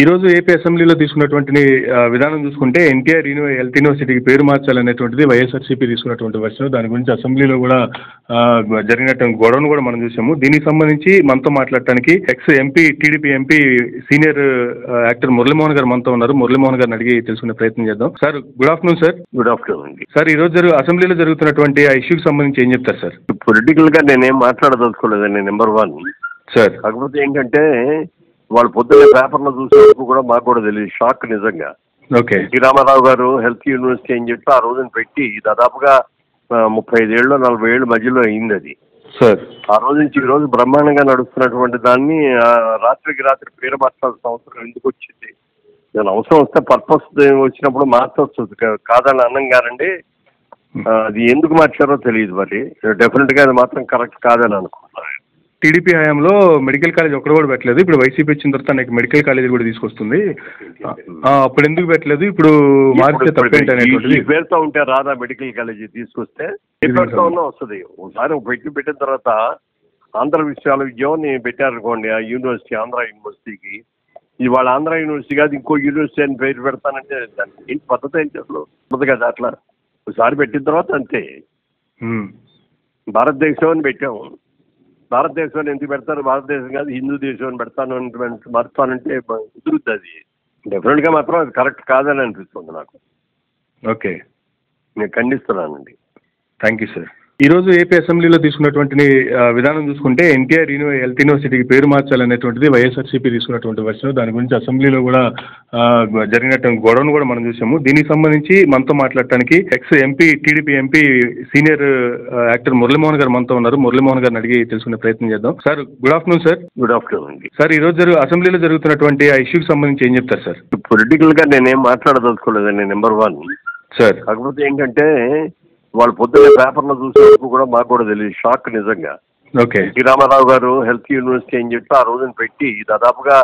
ఈ రోజు ఏపీ అసెంబ్లీలో తీసుకున్నటువంటి విధానం చూసుకుంటే ఎన్టీఆర్ యూని హెల్త్ యూనివర్సిటీకి పేరు మార్చాలనేటువంటిది వైఎస్ఆర్సీపీ తీసుకున్నటువంటి వర్షన్ దాని గురించి అసెంబ్లీలో కూడా జరిగినటువంటి గొడవను కూడా మనం చూసాము. దీనికి సంబంధించి మనతో మాట్లాడటానికి ex MP TDP MP senior actor Muralimohan garu మనతో ఉన్నారు. మురళీమోహన్ గారిని అడిగి తెలుసుకునే ప్రయత్నం చేద్దాం. Sir good afternoon sir. Good afternoon sir ఈ రోజు జరుగు అసెంబ్లీలో జరుగుతున్నటువంటి ఆ ఇష్యూకి సంబంధించి ఏం చెప్తారు సార్? పొలిటికల్గా నేనేం మాట్లాడదలుచుకోలేదండి నెంబర్ వన్. సార్. కాకపోతే ఏంటంటే వాళ్ళు పొద్దున్న పేపర్లో చూసేందుకు కూడా మాకు కూడా తెలియదు. షాక్ నిజంగా. ఓకే. ఎన్టీ రామారావు గారు హెల్త్ యూనివర్సిటీ అని చెప్పి ఆ రోజున పెట్టి దాదాపుగా ముప్పై ఐదేళ్ళు నలభై ఏళ్ళు మధ్యలో అయింది అది. సార్. ఆ రోజు నుంచి ఈ రోజు బ్రహ్మాండంగా నడుస్తున్నటువంటి దాన్ని ఆ, రాత్రికి రాత్రి పేరు మార్చాల్సిన అవసరం ఎందుకు వచ్చింది? నేను అవసరం వస్తే పర్పస్ వచ్చినప్పుడు మార్చవచ్చు. కాదని అన్నం ఆ, అది ఎందుకు మార్చారో తెలియదు మరి. డెఫినెట్గా అది మాత్రం కరెక్ట్ కాదని అనుకుంటున్నాను. టీడీపీ హయాంలో మెడికల్ కాలేజ్ ఒక్కడ కూడా పెట్టలేదు. ఇప్పుడు వైసీపీ వచ్చిన తర్వాత నాకు మెడికల్ కాలేజ్ కూడా తీసుకొస్తుంది. అప్పుడు ఎందుకు పెట్టలేదు? ఇప్పుడు మారితే తప్పేంటి అనేటువంటిది. పేరుతో ఉంటే రాదా మెడికల్ కాలేజీ తీసుకొస్తే పేరుతో వస్తుంది. ఒకసారి ఒక పెట్టి పెట్టిన తర్వాత ఆంధ్ర విశ్వవిద్యాలయం పెట్టారనుకోండి ఆ యూనివర్సిటీ ఆంధ్ర యూనివర్సిటీకి. ఇవాళ ఆంధ్ర యూనివర్సిటీ కాదు ఇంకో యూనివర్సిటీ అని పేరు పెడతానంటే దానికి ఏంటి పద్ధతి ఏంటి అసలు? పద్ధతి కదా అట్లా. ఒకసారి పెట్టిన తర్వాత అంతే. భారతదేశం అని పెట్టాము. భారతదేశం అని ఎందుకు పెడతారు? భారతదేశం కాదు హిందూ దేశం అని పెడతాను అని మరుతానంటే కుదురుద్ది అది. డెఫినెట్గా మాత్రం అది కరెక్ట్ కాదని అనిపిస్తుంది నాకు. ఓకే నేను ఖండిస్తున్నానండి. థ్యాంక్ యూ సార్ ఈ రోజు ఏపీ అసెంబ్లీలో తీసుకున్నటువంటి విధానం చూసుకుంటే ఎన్టీఆర్ యూని హెల్త్ యూనివర్సిటీకి పేరు మార్చాలనేటువంటిది వైఎస్ఆర్సీపీ తీసుకున్నటువంటి వర్షన్ దాని గురించి అసెంబ్లీలో కూడా జరిగినటువంటి గొడవను కూడా మనం చూసాము. దీనికి సంబంధించి మనతో మాట్లాడటానికి ex MP TDP MP senior actor Muralimohan garu మనతో ఉన్నారు. మురళీమోహన్ గారిని అడిగి తెలుసుకునే ప్రయత్నం చేద్దాం. Sir good afternoon sir. Good afternoon sir ఈ రోజు జరుగు అసెంబ్లీలో జరుగుతున్నటువంటి ఆ ఇష్యూకి సంబంధించి ఏం చెప్తారు సార్? పొలిటికల్గా నేనేం మాట్లాడదలుచుకోలేదండి నెంబర్ వన్. సార్. కాకపోతే ఏంటంటే వాళ్ళు పొద్దున్న పేపర్లో చూసేందుకు కూడా మాకు కూడా తెలియదు. షాక్ నిజంగా. ఓకే. ఎన్టీ రామారావు గారు హెల్త్ యూనివర్సిటీ అని చెప్పి ఆ రోజున పెట్టి దాదాపుగా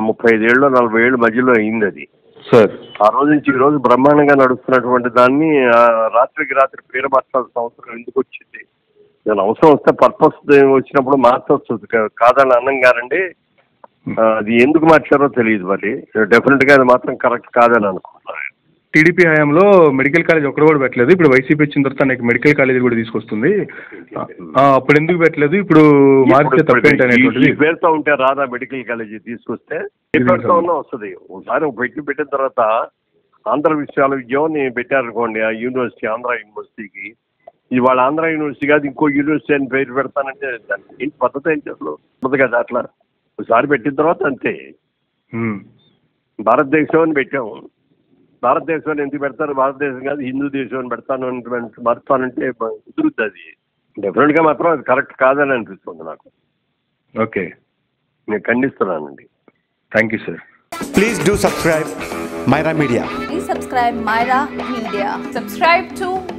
ముప్పై ఐదేళ్ళు నలభై ఏళ్ళు మధ్యలో అయింది అది. సార్. ఆ రోజు నుంచి ఈ రోజు బ్రహ్మాండంగా నడుస్తున్నటువంటి దాన్ని ఆ, రాత్రికి రాత్రి పేరు మార్చాల్సిన అవసరం ఎందుకు వచ్చింది? నేను అవసరం వస్తే పర్పస్ వచ్చినప్పుడు మార్చవచ్చు. కాదని అన్నం కానండి ఆ, అది ఎందుకు మార్చారో తెలియదు మరి. డెఫినెట్గా అది మాత్రం కరెక్ట్ కాదని అనుకుంటున్నాను. టీడీపీ హయాంలో మెడికల్ కాలేజ్ ఒక్కడ కూడా పెట్టలేదు. ఇప్పుడు వైసీపీ వచ్చిన తర్వాత నాకు మెడికల్ కాలేజ్ కూడా తీసుకొస్తుంది. అప్పుడు ఎందుకు పెట్టలేదు? ఇప్పుడు మారితే తప్పేంటి అనేటువంటిది. పేరుతో ఉంటే రాదా మెడికల్ కాలేజీ తీసుకొస్తే? వస్తుంది. ఒకసారి ఒక పెట్టి పెట్టిన తర్వాత ఆంధ్ర విశ్వవిద్యాలయం పెట్టారనుకోండి ఆ యూనివర్సిటీ ఆంధ్ర యూనివర్సిటీకి. ఇవాళ ఆంధ్ర యూనివర్సిటీ కాదు ఇంకో యూనివర్సిటీ అని పేరు పెడతానంటే దానికి ఏంటి పద్ధతి ఏంటి అసలు? పద్ధతి కదా అట్లా. ఒకసారి పెట్టిన తర్వాత అంతే. భారతదేశం అని పెట్టాము. భారతదేశం అని ఎందుకు పెడతారు? భారతదేశం కాదు హిందూ దేశం అని పెడతాను అని మరుతానంటే కుదురుద్ది అది. డెఫినెట్గా మాత్రం అది కరెక్ట్ కాదని అనిపిస్తుంది నాకు. ఓకే. నేను ఖండిస్తున్నానండి. Thank you sir Please do subscribe Myra Media. Please subscribe Myra Media. Subscribe to